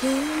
things